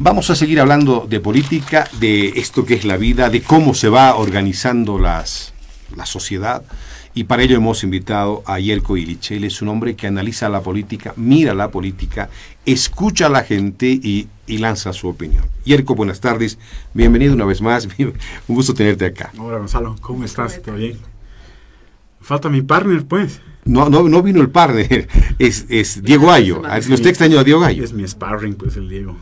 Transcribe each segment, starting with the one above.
Vamos a seguir hablando de política, de esto que es la vida, de cómo se va organizando las, la sociedad. Y para ello hemos invitado a Yerko Illich. Él es un hombre que analiza la política, mira la política, escucha a la gente y, y lanza su opinión. Yerko, buenas tardes. Bienvenido una vez más. Un gusto tenerte acá. Hola Gonzalo, ¿cómo estás? ¿Todo bien? Falta mi partner, pues. No, no, no vino el partner, es, es Diego Ayo. Lo está extraño a Diego Ayo. Es mi sparring, pues, el Diego.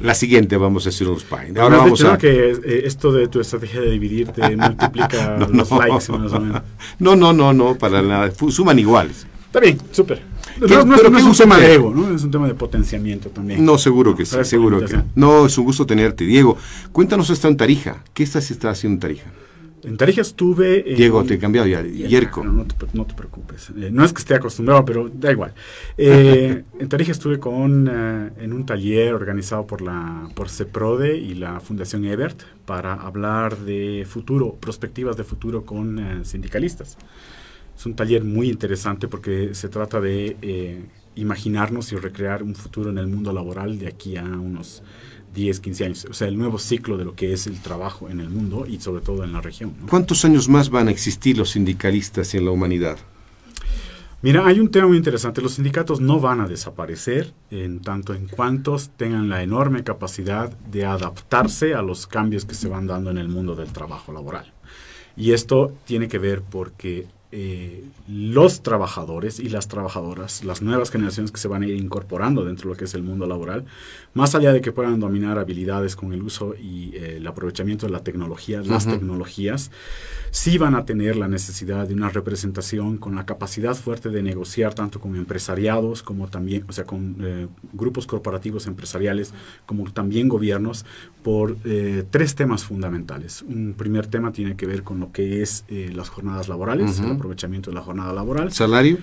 La siguiente vamos a hacer un sparring. Ahora vamos a... que eh, esto de tu estrategia de dividirte multiplica no, los no. likes más o menos. No, no, no, no, para nada. Suman iguales. Está bien, súper. No, ¿Qué- no, no pero es un tema de ego, ¿no? Es un tema de potenciamiento también. No, seguro que sí, seguro que. No, es un gusto tenerte. Diego, cuéntanos esto en Tarija. ¿Qué estás está haciendo en Tarija? En Tarija estuve... eh, Diego, te he cambiado ya. Yerko. No, no te, no te preocupes. Eh, no es que esté acostumbrado, pero da igual. Eh, en Tarija estuve con, eh, en un taller organizado por la por CEPRODE y la Fundación Ebert para hablar de futuro, perspectivas de futuro con eh, sindicalistas. Es un taller muy interesante porque se trata de eh, imaginarnos y recrear un futuro en el mundo laboral de aquí a unos 10, 15 años. O sea, el nuevo ciclo de lo que es el trabajo en el mundo y sobre todo en la región. ¿no? ¿Cuántos años más van a existir los sindicalistas en la humanidad? Mira, hay un tema muy interesante. Los sindicatos no van a desaparecer en tanto en cuantos tengan la enorme capacidad de adaptarse a los cambios que se van dando en el mundo del trabajo laboral. Y esto tiene que ver porque eh, los trabajadores y las trabajadoras, las nuevas generaciones que se van a ir incorporando dentro de lo que es el mundo laboral, más allá de que puedan dominar habilidades con el uso y eh, el aprovechamiento de la tecnología, las tecnologías, sí van a tener la necesidad de una representación con la capacidad fuerte de negociar tanto con empresariados como también, o sea, con eh, grupos corporativos empresariales, como también gobiernos, por tres temas fundamentales. Un primer tema tiene que ver con lo que es las jornadas laborales, aprovechamiento de la jornada laboral. ¿Salario?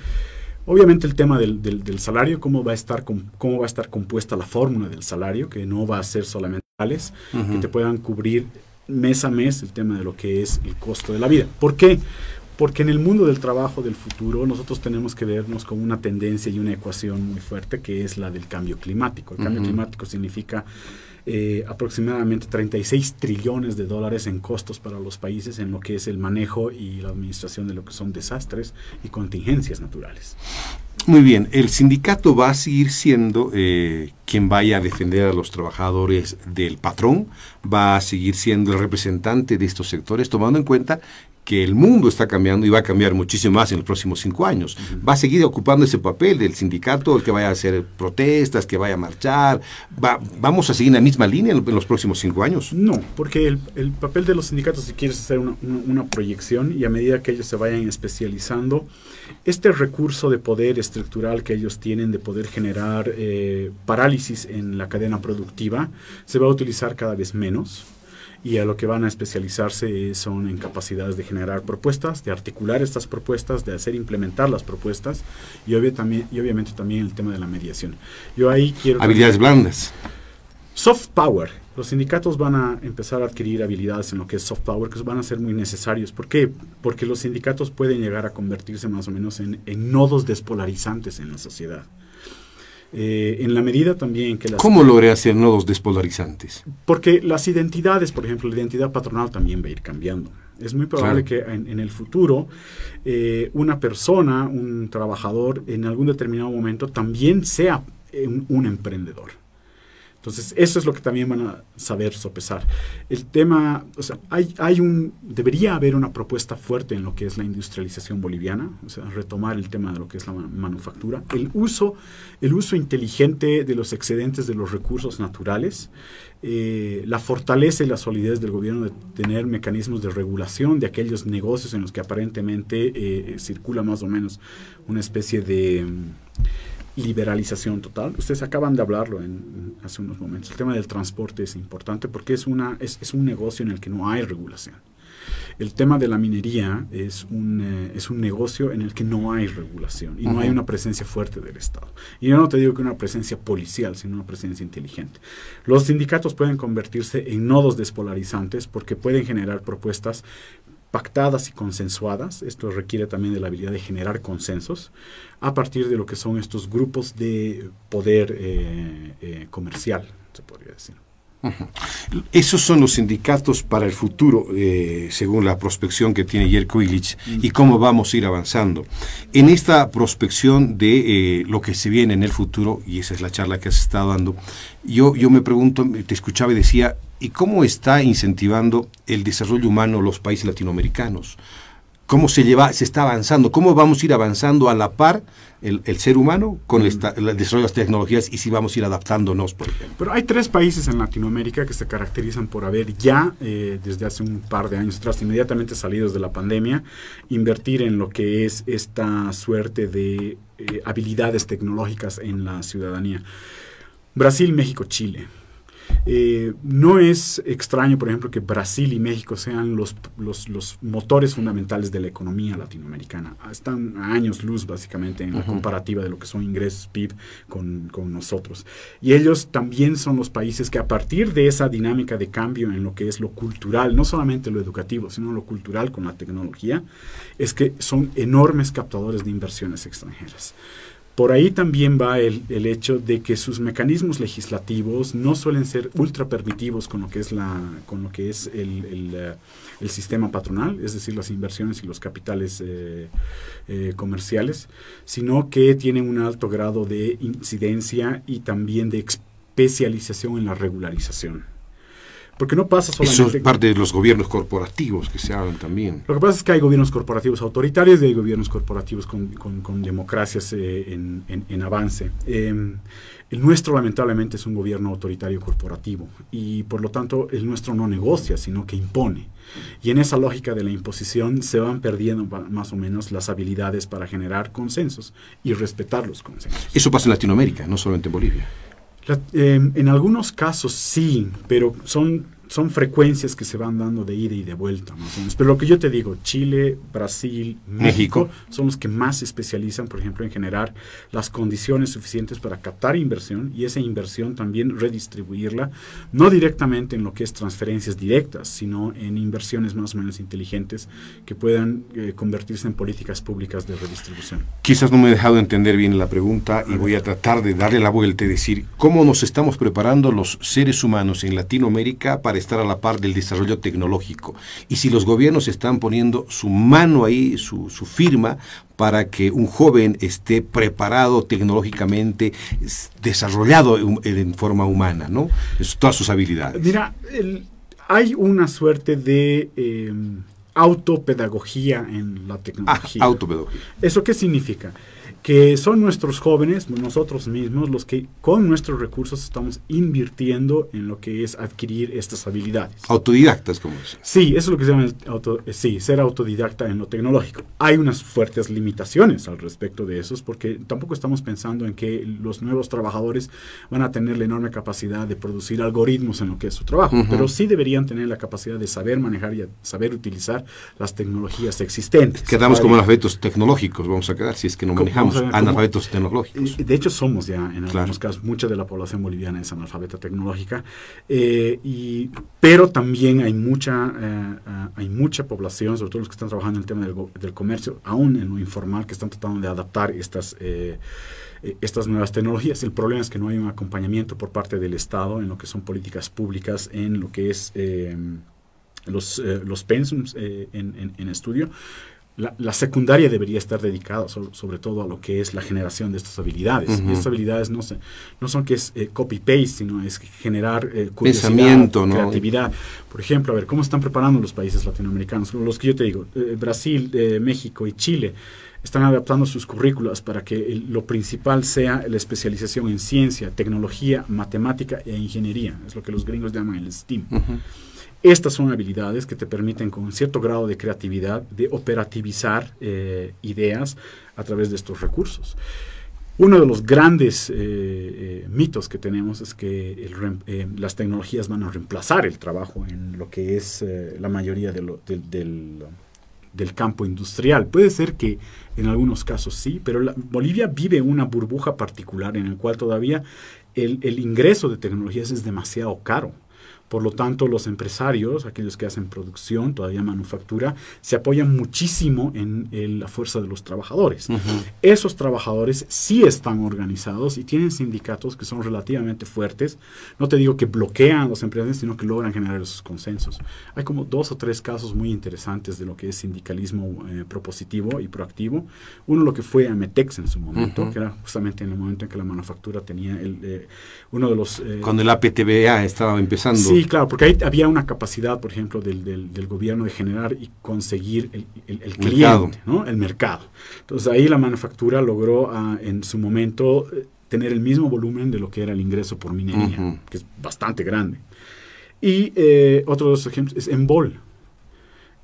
Obviamente el tema del, del- del salario, cómo va, a estar cómo va a estar compuesta la fórmula del salario, que no va a ser solamente tales, que te puedan cubrir mes a mes el tema de lo que es el costo de la vida. ¿Por qué? Porque en el mundo del trabajo del futuro nosotros tenemos que vernos con una tendencia y una ecuación muy fuerte que es la del cambio climático. El cambio climático significa eh, aproximadamente 36 trillones de dólares en costos para los países en lo que es el manejo y la administración de lo que son desastres y contingencias naturales. Muy bien, el sindicato va a seguir siendo eh, quien vaya a defender a los trabajadores del patrón, va a seguir siendo el representante de estos sectores, tomando en cuenta que el mundo está cambiando y va a cambiar muchísimo más en los próximos cinco años. Va a seguir ocupando ese papel del sindicato, el que vaya a hacer protestas, que vaya a marchar. Va- ¿Vamos a seguir en la misma línea en, los próximos cinco años? No, porque el, el papel de los sindicatos, si quieres hacer una, una- una proyección y a medida que ellos se vayan especializando, este recurso de poder estructural que ellos tienen de poder generar eh, parálisis en la cadena productiva se va a utilizar cada vez menos. Y a lo que van a especializarse son en capacidades de generar propuestas, de articular estas propuestas, de hacer implementar las propuestas y, obvio también, y obviamente también el tema de la mediación. Yo ahí quiero... Habilidades blandas. Soft power. Los sindicatos van a empezar a adquirir habilidades en lo que es soft power que van a ser muy necesarios. ¿Por qué? Porque los sindicatos pueden llegar a convertirse más o menos en, en nodos despolarizantes en la sociedad. Eh, en la medida también que las... ¿Cómo logré hacer nodos despolarizantes? Porque las identidades, por ejemplo, la identidad patronal también va a ir cambiando. Es muy probable Claro. que en, en el futuro eh, una persona, un trabajador, en algún determinado momento también sea un, un emprendedor. Entonces, eso es lo que también van a saber sopesar. El tema, o sea, hay, hay un, debería haber una propuesta fuerte en lo que es la industrialización boliviana, o sea, retomar el tema de lo que es la ma- manufactura, el uso, el uso inteligente de los excedentes de los recursos naturales, eh, la fortaleza y la solidez del gobierno de tener mecanismos de regulación de aquellos negocios en los que aparentemente eh, circula más o menos una especie de liberalización total. Ustedes acaban de hablarlo en, hace unos momentos. El tema del transporte es importante porque es, una, es, es un negocio en el que no hay regulación. El tema de la minería es un, eh, es un negocio en el que no hay regulación y no hay una presencia fuerte del Estado. Y yo no te digo que una presencia policial, sino una presencia inteligente. Los sindicatos pueden convertirse en nodos despolarizantes porque pueden generar propuestas pactadas y consensuadas. Esto requiere también de la habilidad de generar consensos a partir de lo que son estos grupos de poder eh, eh, comercial, se podría decir. Esos son los sindicatos para el futuro, eh, según la prospección que tiene Jerko Illich, y cómo vamos a ir avanzando. En esta prospección de lo que se viene en el futuro, y esa es la charla que has estado dando, yo, yo me pregunto, te escuchaba y decía, ¿y cómo está incentivando el desarrollo humano los países latinoamericanos? cómo se lleva, se está avanzando, cómo vamos a ir avanzando a la par el, ser humano con el, desarrollo de las tecnologías y si vamos a ir adaptándonos, por ejemplo. Pero hay tres países en Latinoamérica que se caracterizan por haber ya, eh, desde hace un par de años atrás, inmediatamente salidos de la pandemia, invertir en lo que es esta suerte de eh, habilidades tecnológicas en la ciudadanía. Brasil, México, Chile. Eh, no es extraño, por ejemplo, que Brasil y México sean los, los, motores fundamentales de la economía latinoamericana. Están a años luz, básicamente, en la comparativa de lo que son ingresos PIB con, con, nosotros. Y ellos también son los países que a partir de esa dinámica de cambio en lo que es lo cultural, no solamente lo educativo, sino lo cultural con la tecnología, es que son enormes captadores de inversiones extranjeras. Por ahí también va el, el, hecho de que sus mecanismos legislativos no suelen ser ultra permitivos con lo que es, la, con lo que es el, el, eh, sistema patronal, es decir, las inversiones y los capitales eh, eh, comerciales, sino que tienen un alto grado de incidencia y también de especialización en la regularización. Porque no pasa solamente... Eso es parte de los gobiernos corporativos que se hablan también. Lo que pasa es que hay gobiernos corporativos autoritarios y hay gobiernos corporativos con, con, democracias eh, en, en, avance. Em, el nuestro lamentablemente es un gobierno autoritario corporativo y por lo tanto el nuestro no negocia, sino que impone. Y en esa lógica de la imposición se van perdiendo más o menos las habilidades para generar consensos y respetar los consensos. Eso pasa en Latinoamérica, no solamente en Bolivia. Em, en algunos casos sí, pero son son frecuencias que se van dando de ida y de vuelta, más o menos. Pero lo que yo te digo, Chile, Brasil, México, son los que más se especializan, por ejemplo, en generar las condiciones suficientes para captar inversión y esa inversión también redistribuirla, no directamente en lo que es transferencias directas, sino en inversiones más o menos inteligentes que puedan eh, convertirse en políticas públicas de redistribución. Quizás no me he dejado entender bien la pregunta y voy a tratar de darle la vuelta y decir, ¿cómo nos estamos preparando los seres humanos en Latinoamérica para estar a la par del desarrollo tecnológico. Y si los gobiernos están poniendo su mano ahí, su, firma, para que un joven esté preparado tecnológicamente, desarrollado en, forma humana, ¿no? Es, todas sus habilidades. Mira, hay una suerte de eh, autopedagogía en la tecnología. Ah, autopedagogía. ¿Eso qué significa? Que son nuestros jóvenes, nosotros mismos, los que con nuestros recursos estamos invirtiendo en lo que es adquirir estas habilidades. Autodidactas, como dicen. Sí, eso es lo que se llama auto, eh, sí, ser autodidacta en lo tecnológico. Hay unas fuertes limitaciones al respecto de esos, porque tampoco estamos pensando en que los nuevos trabajadores van a tener la enorme capacidad de producir algoritmos en lo que es su trabajo, pero sí deberían tener la capacidad de saber manejar y saber utilizar las tecnologías existentes. Quedamos como analfabetos tecnológicos, vamos a quedar, si es que no manejamos analfabetos tecnológicos. De hecho, somos ya en algunos casos, mucha de la población boliviana es analfabeta tecnológica, eh, y, pero también hay mucha, eh, eh, hay mucha población, sobre todo los que están trabajando en el tema del, del comercio, aún en lo informal, que están tratando de adaptar estas estas nuevas tecnologías. El problema es que no hay un acompañamiento por parte del Estado en lo que son políticas públicas, en lo que es los, los pensums en, en, estudio la, secundaria debería estar dedicada sobre todo a lo que es la generación de estas habilidades. Y estas habilidades no, se, no son que es eh, copy-paste, sino es generar eh, Pensamiento, creatividad. Por ejemplo, a ver, ¿cómo están preparando los países latinoamericanos? Los que yo te digo, eh, Brasil, México y Chile están adaptando sus currículas para que lo principal sea la especialización en ciencia, tecnología, matemática e ingeniería. Es lo que los gringos llaman el STEAM. Estas son habilidades que te permiten con cierto grado de creatividad de operativizar eh, ideas a través de estos recursos. Uno de los grandes eh, eh, mitos que tenemos es que las tecnologías van a reemplazar el trabajo en lo que es la mayoría del, del, campo industrial. Puede ser que en algunos casos sí, pero Bolivia vive una burbuja particular en el cual todavía el ingreso de tecnologías es demasiado caro. Por lo tanto, los empresarios, aquellos que hacen producción, todavía manufactura, se apoyan muchísimo en la fuerza de los trabajadores. Esos trabajadores sí están organizados y tienen sindicatos que son relativamente fuertes. No te digo que bloquean los empresarios, sino que logran generar esos consensos. Hay como dos o tres casos muy interesantes de lo que es sindicalismo eh, propositivo y proactivo. Uno lo que fue Ametex en su momento, que era justamente en el momento en que la manufactura tenía el, eh, uno de los... Eh, Cuando el APTBA estaba empezando. Sí, claro, porque ahí había una capacidad, por ejemplo, del, del, gobierno de generar y conseguir el, el, cliente, ¿no? el mercado. Entonces ahí la manufactura logró ah, en su momento eh, tener el mismo volumen de lo que era el ingreso por minería, que es bastante grande. Y eh, otro de los ejemplos es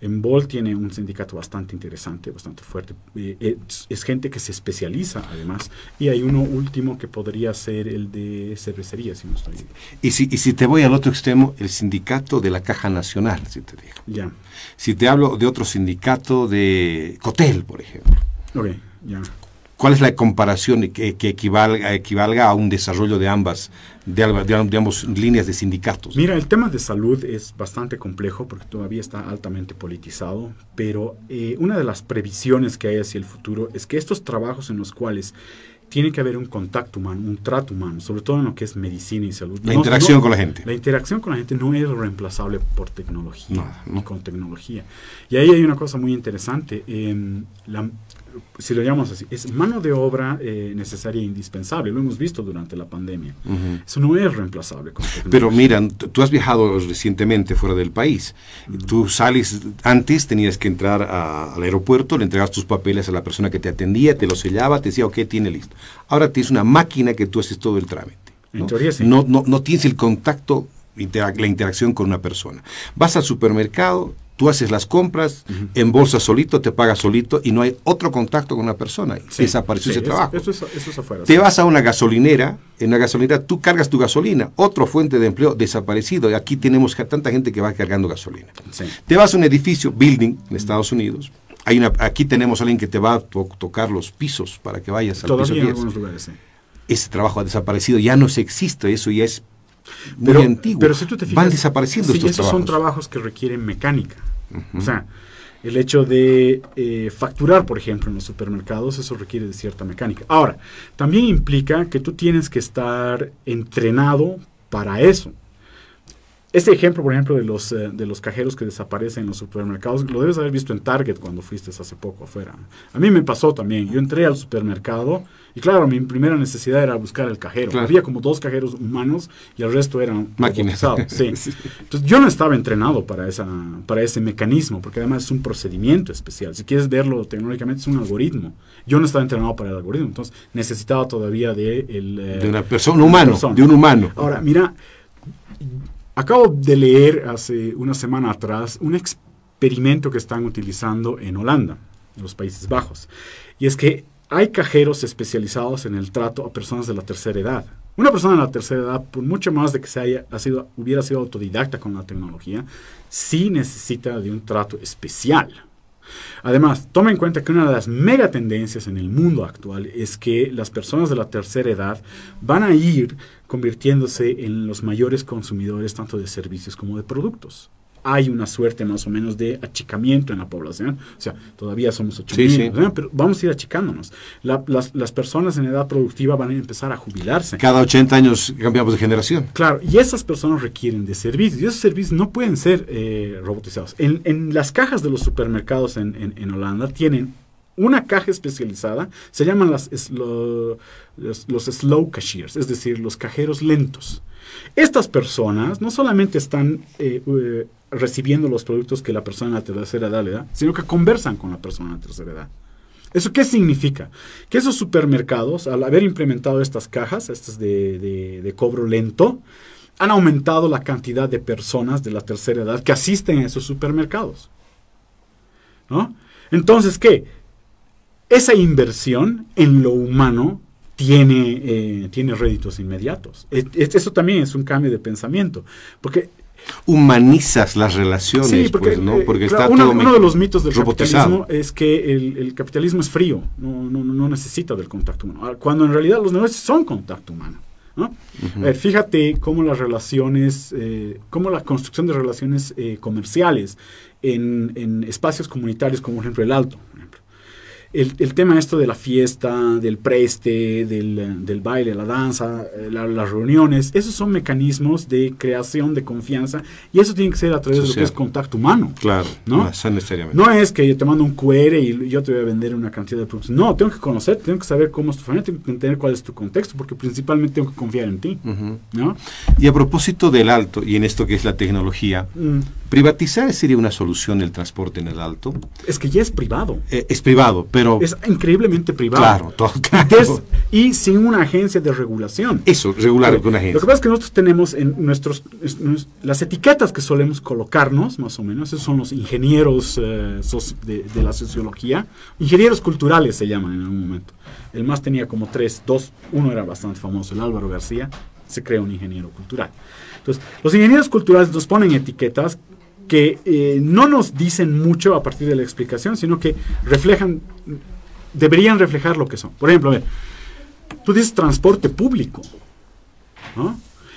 Embol. Embol tiene un sindicato bastante interesante, bastante fuerte. Eh, es, gente que se especializa además. Y hay uno último que podría ser el de cervecería, si no estoy y si, y si te voy al otro extremo, el sindicato de la Caja Nacional, si te digo. Ya. Si te hablo de otro sindicato de Cotel, por ejemplo. Ok, ya. ¿Cuál es la comparación que, que equivalga, equivalga, a un desarrollo de ambas, de, ambas líneas de sindicatos? Mira, el tema de salud es bastante complejo porque todavía está altamente politizado, pero eh, una de las previsiones que hay hacia el futuro es que estos trabajos en los cuales tiene que haber un contacto humano, un trato humano, sobre todo en lo que es medicina y salud. La interacción con la gente. La interacción con la gente no es reemplazable por tecnología, ni con tecnología. Y ahí hay una cosa muy interesante. Eh, la, si lo llamamos así, es mano de obra eh, necesaria e indispensable. Lo hemos visto durante la pandemia. Eso no es reemplazable. Pero mira, tú has viajado recientemente fuera del país. Tú sales, antes tenías que entrar al aeropuerto, le entregas tus papeles a la persona que te atendía, te lo sellaba, te decía, ok, tiene listo. Ahora tienes una máquina que tú haces todo el trámite. En teoría sí. No, no, no tienes el contacto, la interacción con una persona. Vas al supermercado, Tú haces las compras, en bolsa solito, te pagas solito y no hay otro contacto con una persona. Desapareció ese trabajo. Eso, es afuera, te vas a una gasolinera, en la gasolinera tú cargas tu gasolina, otro fuente de empleo desaparecido. Y aquí tenemos tanta gente que va cargando gasolina. Te vas a un edificio, building, en Estados Unidos. Hay una, aquí tenemos a alguien que te va a tocar los pisos para que vayas al piso en algunos lugares, Ese trabajo ha desaparecido, ya no se existe, eso ya es muy antiguo. Pero si tú te fijas, van desapareciendo estos esos son trabajos que requieren mecánica. O sea, el hecho de eh, facturar, por ejemplo, en los supermercados, eso requiere de cierta mecánica. Ahora, también implica que tú tienes que estar entrenado para eso. Este ejemplo, por ejemplo, de los, eh, de los cajeros que desaparecen en los supermercados, lo debes haber visto en Target cuando fuiste hace poco afuera. A mí me pasó también. Yo entré al supermercado y claro, mi primera necesidad era buscar el cajero. Había como dos cajeros humanos y el resto eran máquinas. Sí. Entonces yo no estaba entrenado para, esa, para ese mecanismo, porque además es un procedimiento especial. Si quieres verlo tecnológicamente es un algoritmo. Yo no estaba entrenado para el algoritmo, entonces necesitaba todavía de... El, eh, de una persona, humano, de un humano. Ahora, mira Acabo de leer hace una semana atrás un experimento que están utilizando en Holanda, en los Países Bajos. Y es que hay cajeros especializados en el trato a personas de la tercera edad. Una persona de la tercera edad, por mucho más de que se haya, sido, hubiera sido autodidacta con la tecnología, sí necesita de un trato especial. Además, toma en cuenta que una de las mega tendencias en el mundo actual es que las personas de la tercera edad van a ir convirtiéndose en los mayores consumidores tanto de servicios como de productos hay una suerte más o menos de achicamiento en la población. O sea, todavía somos 8 pero vamos a ir achicándonos. las, personas en edad productiva van a empezar a jubilarse. Cada 80 años cambiamos de generación. Claro, y esas personas requieren de servicios. Y esos servicios no pueden ser eh, robotizados. En, las cajas de los supermercados en, Holanda tienen una caja especializada, se llaman las, los, los slow cashiers, es decir, los cajeros lentos. Estas personas no solamente están eh, eh, recibiendo los productos que la persona de la tercera edad le da, sino que conversan con la persona de la tercera edad. ¿Eso qué significa? Que esos supermercados, al haber implementado estas cajas, estas de, cobro lento, han aumentado la cantidad de personas de la tercera edad que asisten a esos supermercados. ¿No? Entonces, ¿qué? Esa inversión en lo humano tiene, eh, tiene réditos inmediatos. eso también es un cambio de pensamiento. Porque humanizas las relaciones, sí, porque, pues, ¿no? Eh, está uno, uno, de los mitos del capitalismo es que el, capitalismo es frío, no, no, no, necesita del contacto humano, cuando en realidad los negocios son contacto humano. fíjate cómo las relaciones, eh, cómo la construcción de relaciones comerciales en, en espacios comunitarios como por ejemplo el Alto. El, el tema esto de la fiesta, del preste, del, del baile, la danza, eh, la- las reuniones, esos son mecanismos de creación de confianza y eso tiene que ser a través de lo que es contacto humano. Claro, ¿No? no, es necesariamente. No es que yo te mando un QR y yo te voy a vender una cantidad de productos. No, tengo que conocer, tengo que saber cómo es tu familia, tengo que entender cuál es tu contexto, porque principalmente tengo que confiar en ti. ¿no? Y a propósito del alto y en esto que es la tecnología, Mm, privatizar sería una solución del transporte en el alto. Es que ya es privado. Eh, es privado, pero Es increíblemente privado. claro, todo claro. des- y sin una agencia de regulación. Eso, regular con una Lo que agencia. pasa es que nosotros tenemos en nuestros es- las etiquetas que solemos colocarnos, más o menos, esos son los ingenieros eh, de, de la sociología, ingenieros culturales se llaman en algún momento. El más tenía como tres, dos, uno era bastante famoso, el Álvaro García, se crea un ingeniero cultural. Entonces, los ingenieros culturales nos ponen etiquetas que eh, no nos dicen mucho a partir de la explicación, sino que reflejan, deberían reflejar lo que son. Por ejemplo, a ver, tú dices transporte público. ¿no?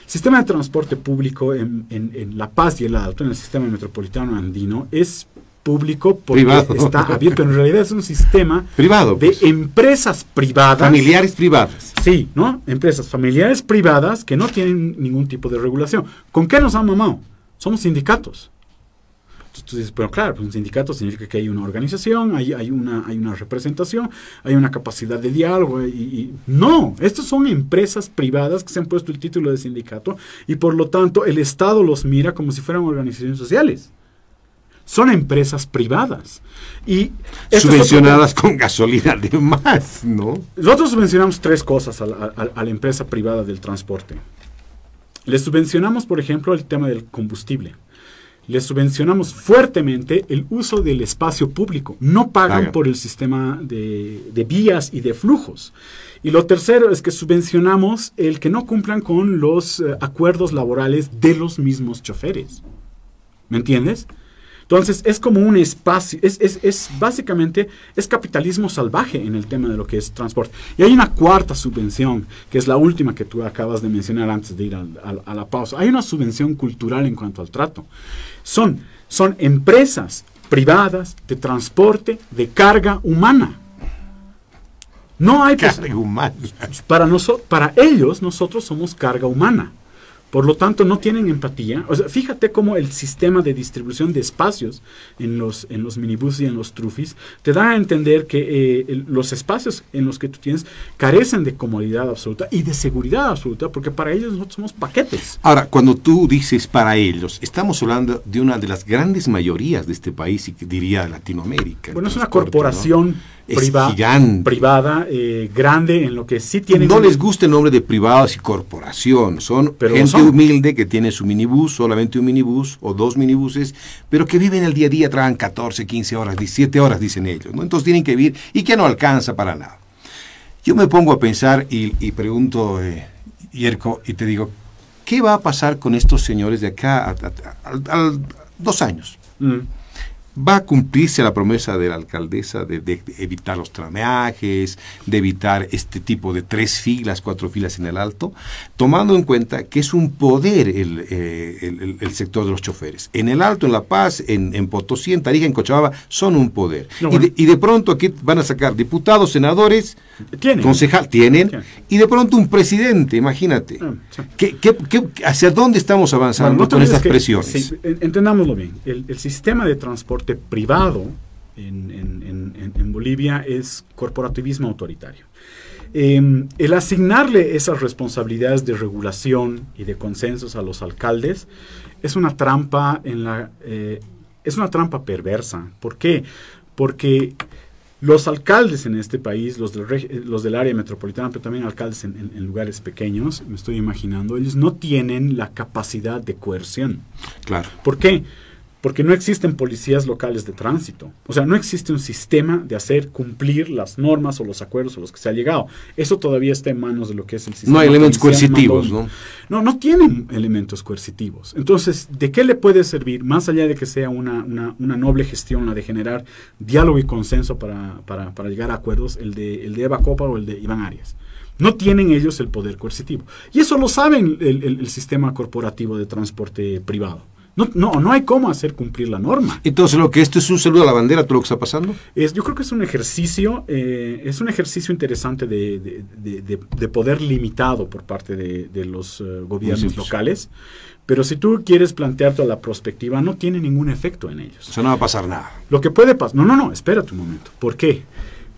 El sistema de transporte público en, en- en La Paz y el Alto, en el sistema metropolitano andino, es público porque Privado. está abierto. En realidad es un sistema Privado, de pues. empresas privadas. familiares privadas. Sí, ¿no? Empresas familiares privadas que no tienen ningún tipo de regulación. ¿Con qué nos han mamado? Somos sindicatos. Tú dices, pero claro, pues un sindicato significa que hay una organización, hay, hay, una, hay una representación, hay una capacidad de diálogo. Y, y- no, estas son empresas privadas que se han puesto el título de sindicato y por lo tanto el Estado los mira como si fueran organizaciones sociales. Son empresas privadas. Y otro- Subvencionadas con gasolina de más, ¿no? nosotros subvencionamos tres cosas a la, a- a la empresa privada del transporte. Le subvencionamos, por ejemplo, el tema del combustible. Le subvencionamos fuertemente el uso del espacio público. No pagan Pagan. por el sistema de, de vías y de flujos. Y lo tercero es que subvencionamos el que no cumplan con los eh, acuerdos laborales de los mismos choferes. ¿Me entiendes? Entonces es como un espacio, es, es, es básicamente, es capitalismo salvaje en el tema de lo que es transporte. Y hay una cuarta subvención, que es la última que tú acabas de mencionar antes de ir a la pausa. Hay una subvención cultural en cuanto al trato. Son, son empresas privadas de transporte de carga humana. No hay Carga humana. para, noso- para ellos, nosotros somos carga humana. Por lo tanto, no tienen empatía. O sea, fíjate cómo el sistema de distribución de espacios en los, en los minibús y en los trufis te da a entender que eh, el- los espacios en los que tú tienes carecen de comodidad absoluta y de seguridad absoluta, porque para ellos nosotros somos paquetes. Ahora, cuando tú dices para ellos, estamos hablando de una de las grandes mayorías de este país y que diría Latinoamérica. Bueno, es una corporación ¿no? Es priva- gigante. privada, eh, grande, en lo que sí tienen... No les gusta el nombre de privados y corporación. Son Pero gente son. humilde que tiene su minibús, solamente un minibús o dos minibuses, pero que viven el día a día, trabajan 14, 15 horas, 17 horas, dicen ellos. ¿no? Entonces tienen que vivir y que no alcanza para nada. Yo me pongo a pensar y, y pregunto, eh, Yerko, y te digo, ¿qué va a pasar con estos señores de acá a, a- a- a- dos años? Mm. ¿Va a cumplirse la promesa de la alcaldesa de, de evitar los trameajes, de evitar este tipo de tres filas, cuatro filas en el alto, tomando en cuenta que es un poder el, eh, el- sector de los choferes? En el alto, en La Paz, en, en Potosí, en Tarija, en Cochabamba, son un poder. No, y, de, y de pronto aquí van a sacar diputados, senadores, Tienen. concejal, tienen, Tienen. y de pronto un presidente, imagínate. Ah, sí. ¿Qué, qué- qué- hacia dónde estamos avanzando Bueno, con estas presiones? sí, entendámoslo bien. El, el sistema de transporte privado en, Bolivia es corporativismo autoritario. Eh, el asignarle esas responsabilidades de regulación y de consensos a los alcaldes es una trampa en la eh, es una trampa perversa. ¿Por qué? Porque los alcaldes en este país, los del, reg- los del área metropolitana, pero también alcaldes en, en- en lugares pequeños, me estoy imaginando, ellos no tienen la capacidad de coerción. Claro. ¿Por qué? Porque no existen policías locales de tránsito. O sea, no existe un sistema de hacer cumplir las normas o los acuerdos a los que se ha llegado. Eso todavía está en manos de lo que es el sistema. No hay elementos coercitivos, mandón. ¿no? No, no tienen elementos coercitivos. Entonces, ¿de qué le puede servir, más allá de que sea una, una- una noble gestión, la de generar diálogo y consenso para, para- para llegar a acuerdos, el de, el de Eva Copa o el de Iván Arias? No tienen ellos el poder coercitivo. Y eso lo saben el sistema corporativo de transporte privado. No, no, no hay cómo hacer cumplir la norma. Entonces, lo que esto es un saludo a la bandera, todo lo que está pasando. Es, yo creo que es un ejercicio, eh, es un ejercicio interesante de, de, poder limitado por parte de, los eh, gobiernos locales. Pero si tú quieres plantear toda la perspectiva, no tiene ningún efecto en ellos. O sea, no va a pasar nada. Lo que puede pasar. No, no, no, espérate un momento. ¿Por qué?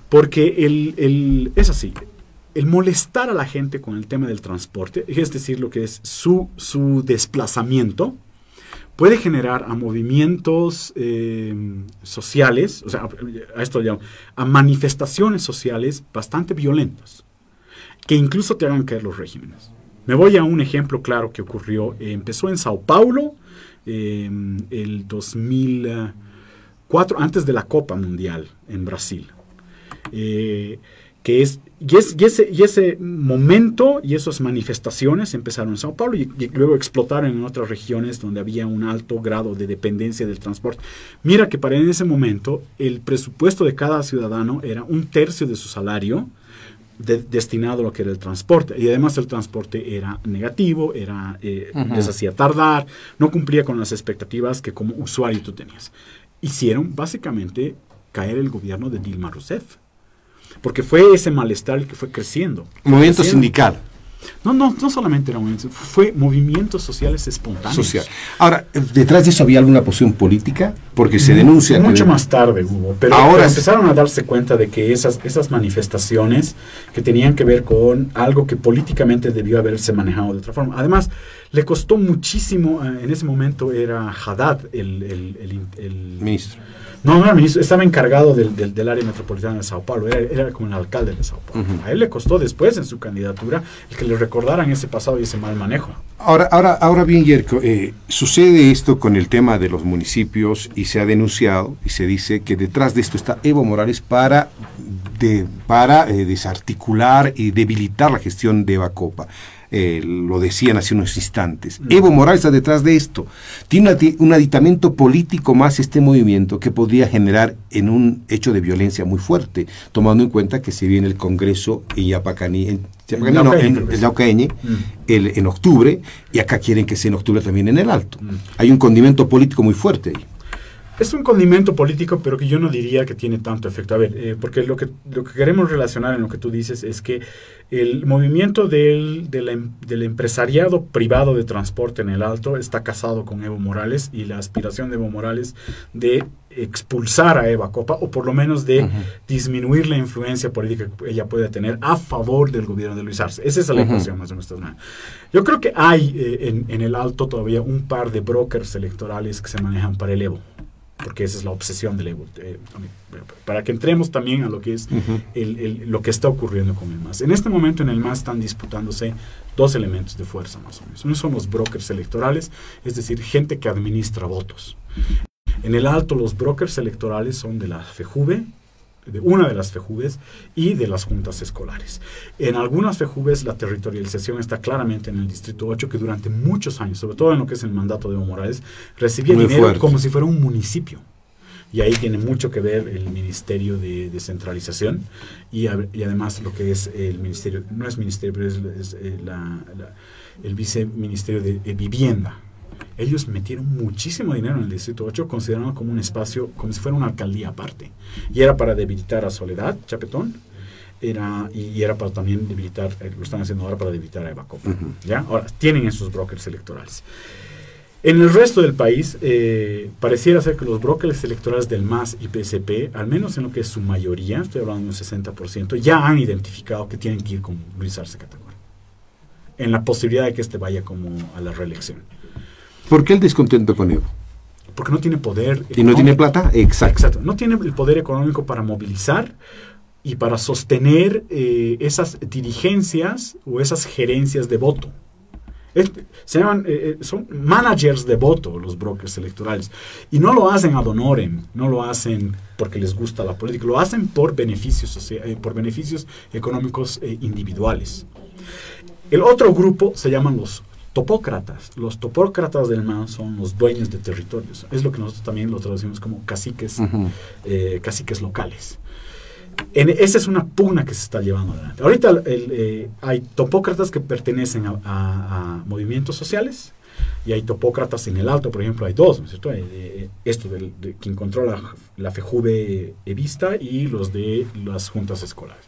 Porque el, el, es así. El molestar a la gente con el tema del transporte, es decir, lo que es su, su desplazamiento, puede generar a movimientos eh, sociales, o sea, a esto llamo, a manifestaciones sociales bastante violentas, que incluso te hagan caer los regímenes. Me voy a un ejemplo claro que ocurrió, eh, empezó en Sao Paulo eh, el 2004, antes de la Copa Mundial en Brasil que es y, ese, y ese momento y esas manifestaciones empezaron en Sao Paulo y, luego explotaron en otras regiones donde había un alto grado de dependencia del transporte. Mira que para en ese momento el presupuesto de cada ciudadano era un tercio de su salario destinado a lo que era el transporte. Y además el transporte era negativo, era, eh, les hacía tardar, no cumplía con las expectativas que como usuario tú tenías. Hicieron básicamente caer el gobierno de Dilma Rousseff porque fue ese malestar el que fue creciendo. Movimiento sindical. No, no, no solamente era movimiento, fue movimientos sociales espontáneos. Social. Ahora, ¿detrás de eso había alguna posición política? Porque se denuncia... Mucho más tarde hubo, pero, ahora empezaron a darse cuenta de que esas, esas manifestaciones que tenían que ver con algo que políticamente debió haberse manejado de otra forma. Además, le costó muchísimo, eh, en ese momento era Haddad el, el, el ministro no, no ministro, estaba encargado del, del, área metropolitana de Sao Paulo, era, como el alcalde de Sao Paulo. A él le costó después en su candidatura el que le recordaran ese pasado y ese mal manejo. Ahora, ahora, ahora bien, Yerko, eh, sucede esto con el tema de los municipios y se ha denunciado y se dice que detrás de esto está Evo Morales para, de, para eh, desarticular y debilitar la gestión de Evacopa. Eh, lo decían hace unos instantes. Mm. Evo Morales está detrás de esto. Tiene un aditamento político más este movimiento que podría generar en un hecho de violencia muy fuerte, tomando en cuenta que se viene el Congreso en Yapacaní, en, en, en octubre, y acá quieren que sea en octubre también en el Alto. Mm. Hay un condimento político muy fuerte ahí. Es un condimento político, pero que yo no diría que tiene tanto efecto. A ver, eh, porque lo que, lo que queremos relacionar en lo que tú dices es que el movimiento del, em, del, empresariado privado de transporte en el Alto está casado con Evo Morales y la aspiración de Evo Morales de expulsar a Eva Copa o por lo menos de disminuir la influencia política que ella puede tener a favor del gobierno de Luis Arce. Esa es la ecuación más o menos. Yo creo que hay eh, en, en el Alto todavía un par de brokers electorales que se manejan para el Evo porque esa es la obsesión del ego. Eh, para que entremos también a lo que es el, lo que está ocurriendo con el MAS. En este momento en el MAS están disputándose dos elementos de fuerza más o menos. Uno son los brokers electorales, es decir, gente que administra votos. En el alto los brokers electorales son de la FEJUVE, de una de las FEJUVES y de las juntas escolares. En algunas FEJUVES la territorialización está claramente en el Distrito 8, que durante muchos años, sobre todo en lo que es el mandato de Evo Morales, recibía dinero como si fuera un municipio. Y ahí tiene mucho que ver el Ministerio de Descentralización y, y además lo que es el Ministerio, no es Ministerio, pero es, eh, el Viceministerio de Vivienda ellos metieron muchísimo dinero en el Distrito 8, considerando como un espacio, como si fuera una alcaldía aparte. Y era para debilitar a Soledad, Chapetón, era, y, era para también debilitar, eh, lo están haciendo ahora para debilitar a Eva ¿ya? Ahora, tienen esos brokers electorales. En el resto del país, eh, pareciera ser que los brokers electorales del MAS y PSP, al menos en lo que es su mayoría, estoy hablando de un 60%, ya han identificado que tienen que ir con Luis Arce Catagüero, en la posibilidad de que este vaya como a la reelección. ¿Por qué el descontento con Evo? Porque no tiene poder. ¿Y no tiene plata? Exacto. No tiene el poder económico para movilizar y para sostener eh, esas dirigencias o esas gerencias de voto. se llaman, eh, eh, son managers de voto los brokers electorales. Y no lo hacen ad honorem, no lo hacen porque les gusta la política, lo hacen por beneficios, por beneficios económicos individuales. El otro grupo se llaman los topócratas. Los topócratas del MAN son los dueños de territorios. Es lo que nosotros también lo traducimos como caciques, eh, caciques locales. En, esa es una pugna que se está llevando adelante. Ahorita el, eh, hay topócratas que pertenecen a, a, a, movimientos sociales y hay topócratas en el alto, por ejemplo, hay dos, ¿no es cierto? Eh, esto de, de, quien controla la FEJUVE Evista y los de las juntas escolares.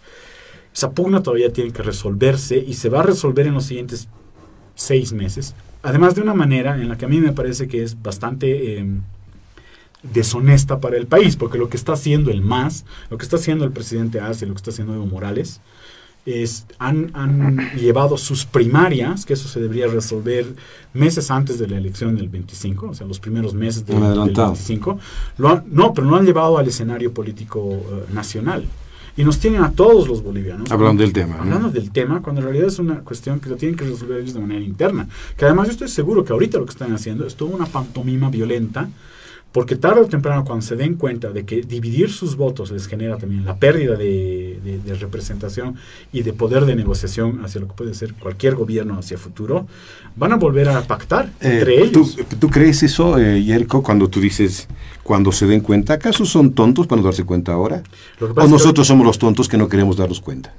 Esa pugna todavía tiene que resolverse y se va a resolver en los siguientes seis meses. Además de una manera en la que a mí me parece que es bastante eh, deshonesta para el país, porque lo que está haciendo el MAS, lo que está haciendo el presidente Arce, lo que está haciendo Evo Morales, es, han, han, llevado sus primarias, que eso se debería resolver meses antes de la elección del 25, o sea, los primeros meses de, del 25, lo han, no, pero lo han llevado al escenario político uh, nacional y nos tienen a todos los bolivianos. Hablando del tema. Hablando ¿no? del tema, cuando en realidad es una cuestión que lo tienen que resolver ellos de manera interna. Que además yo estoy seguro que ahorita lo que están haciendo es toda una pantomima violenta, porque tarde o temprano cuando se den cuenta de que dividir sus votos les genera también la pérdida de, de, de representación y de poder de negociación hacia lo que puede ser cualquier gobierno hacia futuro, van a volver a pactar eh, entre ellos. ¿tú, ¿tú, crees eso, eh, Yerko, cuando tú dices cuando se den cuenta? ¿Acaso son tontos para no darse cuenta ahora? ¿O nosotros que, somos los tontos que no queremos darnos cuenta?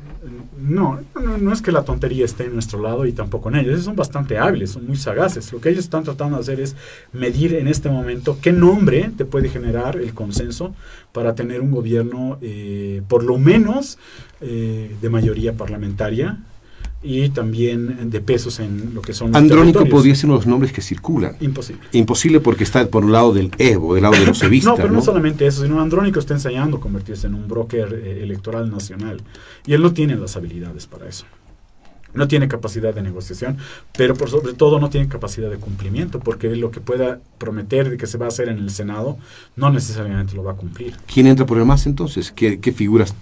No, no, es que la tontería esté en nuestro lado y tampoco en ellos. Ellos son bastante hábiles, son muy sagaces. Lo que ellos están tratando de hacer es medir en este momento qué nombre te puede generar el consenso para tener un gobierno, eh, por lo menos, eh, de mayoría parlamentaria, y también de pesos en lo que son Andrónico podría ser uno de los nombres que circulan. Imposible. Imposible porque está por un lado del Evo, del lado de los evistas. no, pero ¿no? no solamente eso, sino Andrónico está ensayando convertirse en un broker eh, electoral nacional. Y él no tiene las habilidades para eso. No tiene capacidad de negociación, pero por sobre todo no tiene capacidad de cumplimiento, porque lo que pueda prometer de que se va a hacer en el Senado no necesariamente lo va a cumplir. ¿Quién entra por el más entonces? ¿Qué, qué figuras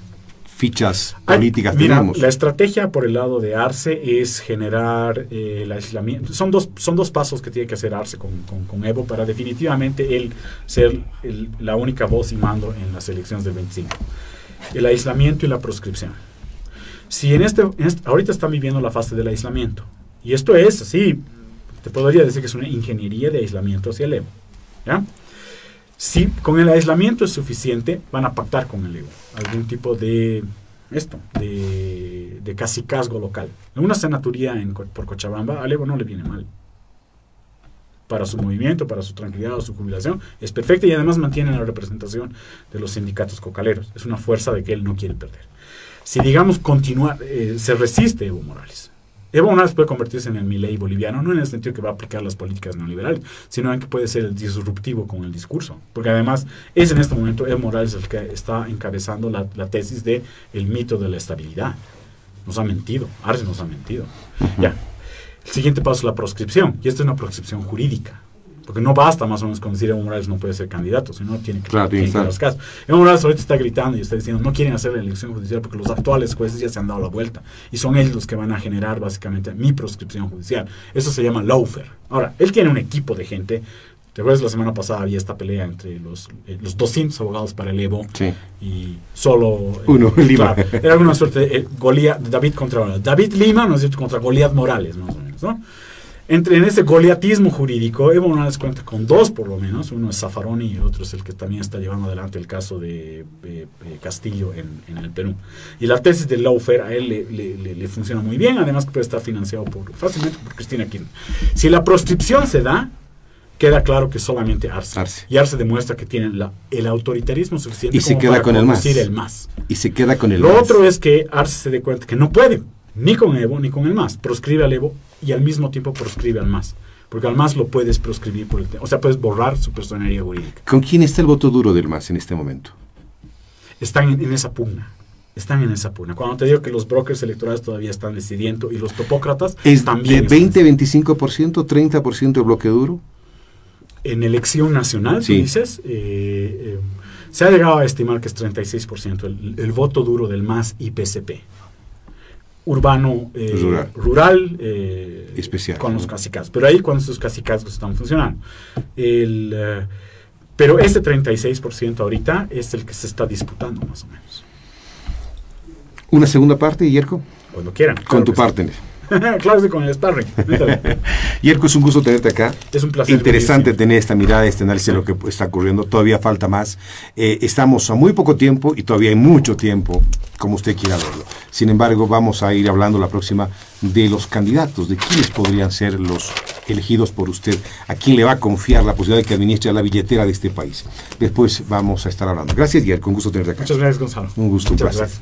fichas políticas Ay, mira, tenemos. La estrategia por el lado de Arce es generar eh, el aislamiento. Son dos, son dos pasos que tiene que hacer Arce con, con, con Evo para definitivamente él ser el, la única voz y mando en las elecciones del 25. El aislamiento y la proscripción. Si en este, en este, ahorita están viviendo la fase del aislamiento, y esto es así, te podría decir que es una ingeniería de aislamiento hacia el Evo. ¿ya? Si con el aislamiento es suficiente, van a pactar con el Evo algún tipo de esto, de, de casicazgo local. Una senaturía en, por Cochabamba, al Evo no le viene mal. Para su movimiento, para su tranquilidad o su jubilación, es perfecta y además mantiene la representación de los sindicatos cocaleros. Es una fuerza de que él no quiere perder. Si, digamos, continuar, eh, se resiste Evo Morales, Evo Morales puede convertirse en el Milei boliviano, no en el sentido que va a aplicar las políticas neoliberales, sino en que puede ser el disruptivo con el discurso. Porque además es en este momento Evo Morales el que está encabezando la, la tesis de el mito de la estabilidad. Nos ha mentido, Arce nos ha mentido. Ya. El siguiente paso es la proscripción, y esta es una proscripción jurídica. Porque no basta más o menos con decir Evo Morales no puede ser candidato, sino tiene que, claro, tiene que los casos. Evo Morales ahorita está gritando y está diciendo no quieren hacer la elección judicial porque los actuales jueces ya se han dado la vuelta y son ellos los que van a generar básicamente mi proscripción judicial. Eso se llama lawfare. Ahora, él tiene un equipo de gente. ¿Te acuerdas la semana pasada había esta pelea entre los, eh, los 200 abogados para el Evo sí. y solo... Uno, eh, Lima. Claro, era una suerte de eh, Goliat, David contra David Lima, ¿no es cierto?, contra Goliat Morales, más o menos, ¿no? Entre en ese goliatismo jurídico, Evo Morales cuenta con dos por lo menos, uno es Zaffaroni y el otro es el que también está llevando adelante el caso de, de, de Castillo en, en, el Perú. Y la tesis de lawfare a él le, le, le, le, funciona muy bien, además que puede estar financiado por, fácilmente por Cristina Kirchner. Si la proscripción se da, queda claro que solamente Arce. Arce. Y Arce demuestra que tiene la, el autoritarismo suficiente y se como queda para con el más. el más. Y se queda con el Lo más. otro es que Arce se dé cuenta que no puede, ni con Evo ni con el más. Proscribe al Evo y al mismo tiempo proscribe al más porque al MAS lo puedes proscribir por el o sea, puedes borrar su personería jurídica. ¿Con quién está el voto duro del MAS en este momento? Están en, en, esa pugna. Están en esa pugna. Cuando te digo que los brokers electorales todavía están decidiendo y los topócratas ¿Es también. ¿De 20, 25%, 30% de bloque duro? En elección nacional, sí. tú dices, eh, eh, se ha llegado a estimar que es 36% el, el voto duro del MAS y PCP urbano eh, rural, rural eh, especial. con los cacicazgos pero ahí cuando esos cacicazgos están funcionando el, uh, pero ese 36% ahorita es el que se está disputando más o menos. Una segunda parte Yerko cuando quieran. Con claro tu parte. sí. claro, sí, con el sparring. Yerko, es un gusto tenerte acá. Es un placer. Interesante tener esta mirada, este análisis de lo que está ocurriendo. Todavía falta más. Eh, estamos a muy poco tiempo y todavía hay mucho tiempo, como usted quiera verlo. Sin embargo, vamos a ir hablando la próxima de los candidatos, de quiénes podrían ser los elegidos por usted, a quién le va a confiar la posibilidad de que administre la billetera de este país. Después vamos a estar hablando. Gracias, Yerko. Un gusto tenerte acá. Muchas gracias, Gonzalo. Un gusto, un Muchas placer. gracias.